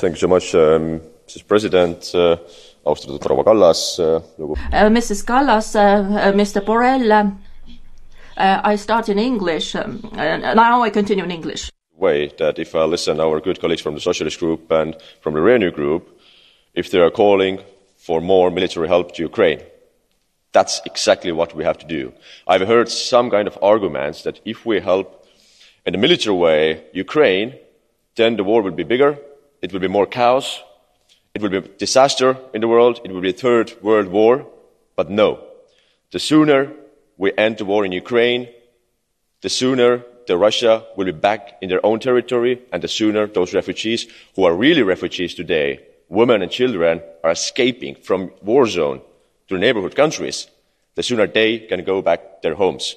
Thank you so much um,, Mrs President uh,, austatud proua Kallas uh,, lugu- uh,. Mrs Kallas uh,, Mr Borrell uh,, I start in English uh,, now I continue in English. Way that if I listen our good colleagues from the Socialist Group and from the Renew Group, if they are calling for more military help to Ukraine, that's exactly what we have to do. I've heard some kind of arguments that if we help in a military way Ukraine, then the war will be bigger, it will be more chaos, it will be disaster in the world, it will be a third world war. But no. The sooner we end the war in Ukraine, the sooner the Russia will be back in their own territory, and the sooner those refugees who are really refugees today, women and children, are escaping from war zone to neighbourhood countries, the sooner they can go back to their homes.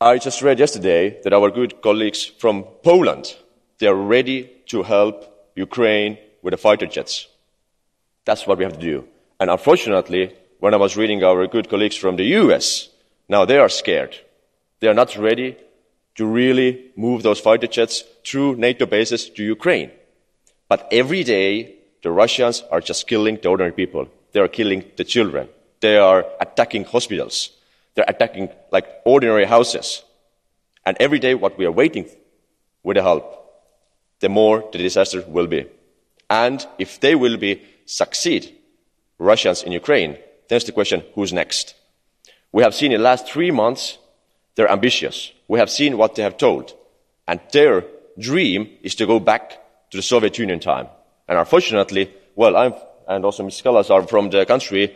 I just read yesterday that our good colleagues from Poland, they are ready to help Ukraine with the fighter jets. That's what we have to do. And unfortunately, when I was reading our good colleagues from the US, now they are scared. They are not ready to really move those fighter jets through NATO bases to Ukraine. But every day, the Russians are just killing the ordinary people they are killing the children they are attacking hospitals they're attacking like ordinary houses and every day what we are waiting with the help the more the disaster will be and if they will be succeed russians in ukraine there's the question who's next we have seen in the last three months they're ambitious we have seen what they have told and their dream is to go back to the soviet union time and unfortunately well i'm and also Ms. Kallas are from the country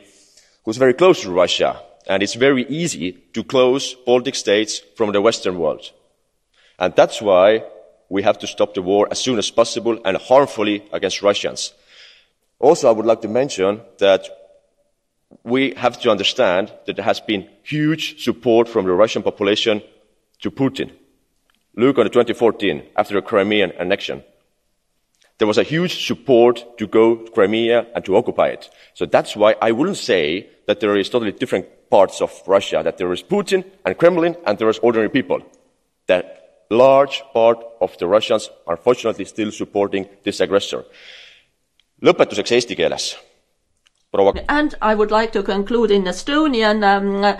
who's very close to Russia. And it's very easy to close Baltic states from the Western world. And that's why we have to stop the war as soon as possible and harmfully against Russians. Also, I would like to mention that we have to understand that there has been huge support from the Russian population to Putin. Look on the 2014, after the Crimean annexion there was a huge support to go to Crimea and to occupy it. So that's why I wouldn't say that there is totally different parts of Russia, that there is Putin and Kremlin and there is ordinary people. That large part of the Russians unfortunately still supporting this aggressor. lõpetuseks eesti keeles and I would like to conclude in Estonian. Um, uh,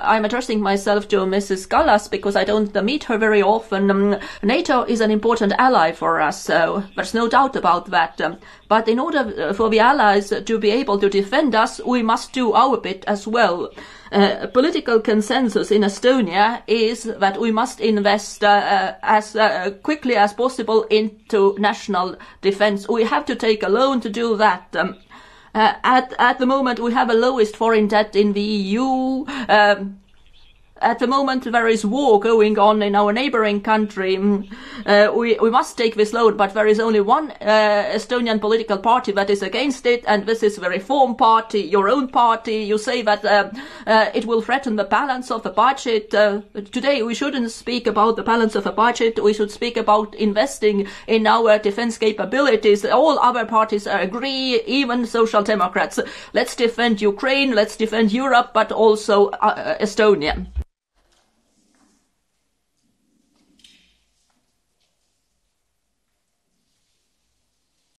I'm addressing myself to Mrs. Kallas because I don't meet her very often. Um, NATO is an important ally for us, so there's no doubt about that. Um, but in order for the allies to be able to defend us, we must do our bit as well. Uh, political consensus in Estonia is that we must invest uh, uh as uh, quickly as possible into national defense. We have to take a loan to do that. Um, uh, at at the moment, we have the lowest foreign debt in the EU. Um, at the moment there is war going on in our neighboring country. Mm, uh, we, we must take this load, but there is only one uh, Estonian political party that is against it, and this is the Reform Party, your own party. You say that uh, uh it will threaten the balance of the budget. Uh, today we shouldn't speak about the balance of the budget. We should speak about investing in our defense capabilities. All other parties agree, even social democrats. Let's defend Ukraine, let's defend Europe, but also uh, Estonia.